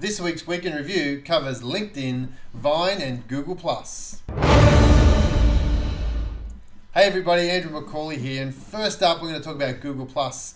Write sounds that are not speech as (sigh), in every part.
This week's Week in Review covers LinkedIn, Vine, and Google. Plus. Hey everybody, Andrew McCauley here, and first up, we're going to talk about Google Plus.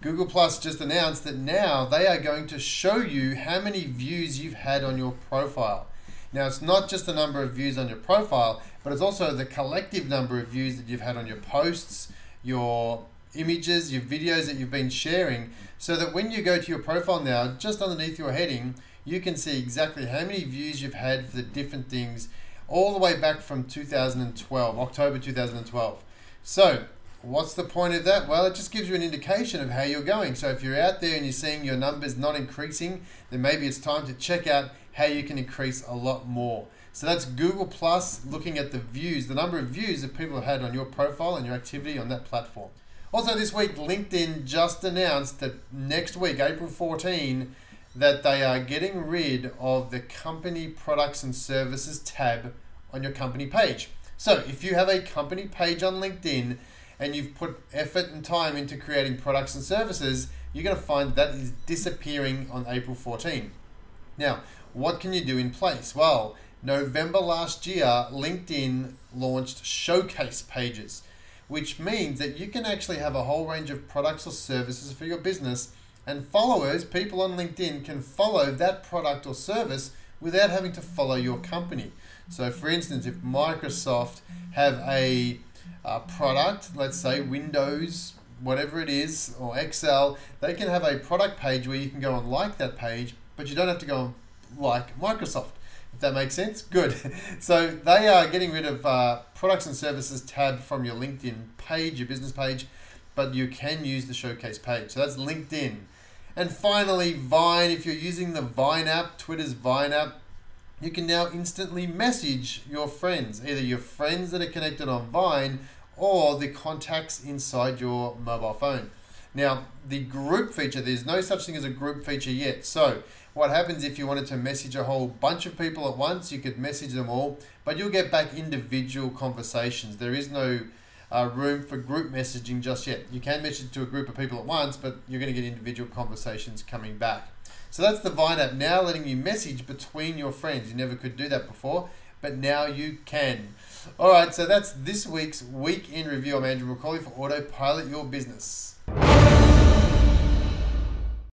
Google Plus just announced that now they are going to show you how many views you've had on your profile. Now, it's not just the number of views on your profile, but it's also the collective number of views that you've had on your posts, your images, your videos that you've been sharing, so that when you go to your profile now, just underneath your heading, you can see exactly how many views you've had for the different things all the way back from 2012, October 2012. So, what's the point of that? Well, it just gives you an indication of how you're going. So, if you're out there and you're seeing your numbers not increasing, then maybe it's time to check out how you can increase a lot more. So that's Google Plus looking at the views, the number of views that people have had on your profile and your activity on that platform. Also, this week, LinkedIn just announced that next week, April 14, that they are getting rid of the company products and services tab on your company page. So, if you have a company page on LinkedIn and you've put effort and time into creating products and services, you're going to find that is disappearing on April 14. Now, what can you do in place? Well, November last year, LinkedIn launched showcase pages which means that you can actually have a whole range of products or services for your business and followers, people on LinkedIn can follow that product or service without having to follow your company. So for instance, if Microsoft have a, a product, let's say Windows, whatever it is, or Excel, they can have a product page where you can go and like that page, but you don't have to go and like Microsoft. If that makes sense, good. (laughs) so they are getting rid of uh, products and services tab from your LinkedIn page, your business page, but you can use the showcase page. So that's LinkedIn. And finally, Vine. If you're using the Vine app, Twitter's Vine app, you can now instantly message your friends, either your friends that are connected on Vine or the contacts inside your mobile phone. Now, the group feature, there's no such thing as a group feature yet. So, what happens if you wanted to message a whole bunch of people at once? You could message them all, but you'll get back individual conversations. There is no uh, room for group messaging just yet. You can message to a group of people at once, but you're going to get individual conversations coming back. So that's the Vine app now letting you message between your friends. You never could do that before, but now you can. All right, so that's this week's Week in Review. I'm Andrew McCauley for Autopilot Your Business.